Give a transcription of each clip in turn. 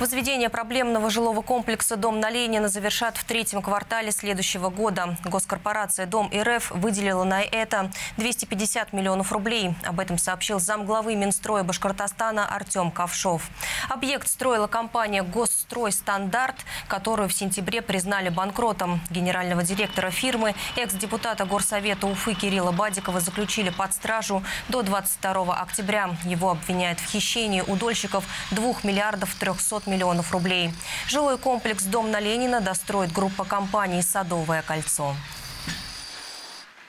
Возведение проблемного жилого комплекса «Дом на Ленина» завершат в третьем квартале следующего года. Госкорпорация «Дом РФ» выделила на это 250 миллионов рублей. Об этом сообщил замглавы Минстроя Башкортостана Артем Ковшов. Объект строила компания «Госстрой Стандарт», которую в сентябре признали банкротом. Генерального директора фирмы, экс-депутата Горсовета Уфы Кирилла Бадикова заключили под стражу до 22 октября. Его обвиняют в хищении у дольщиков 2 миллиардов 300 миллионов рублей. Жилой комплекс «Дом на Ленина» достроит группа компаний «Садовое кольцо».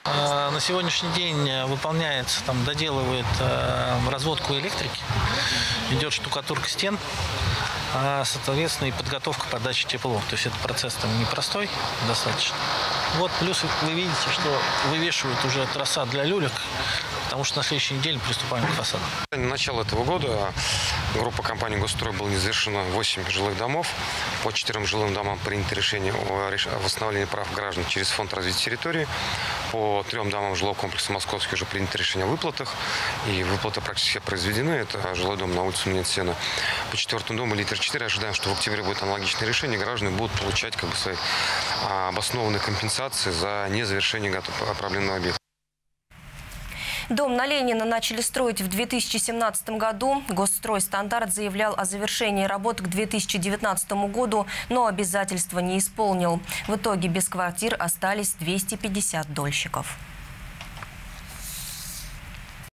А, На сегодняшний день э, выполняется, там, доделывает э, разводку электрики, идет штукатурка стен, а, соответственно, и подготовка подачи тепло. То есть это процесс там непростой достаточно. Вот, плюс вы видите, что вывешивают уже троса для люлек, потому что на следующей неделе приступаем к фасаду. Начало этого года группа компании «Госстрой» была незавершена 8 жилых домов. По четырем жилым домам принято решение о восстановлении прав граждан через фонд развития территории. По трем домам жилого комплекса «Московский» уже принято решение о выплатах. И выплаты практически произведены. Это жилой дом на улице Минсена. По четвертому дому «Литр 4» ожидаем, что в октябре будет аналогичное решение. Граждане будут получать как бы, свои обоснованные компенсации за незавершение проблемного объекта. Дом на Ленина начали строить в 2017 году. Госстрой «Стандарт» заявлял о завершении работ к 2019 году, но обязательства не исполнил. В итоге без квартир остались 250 дольщиков.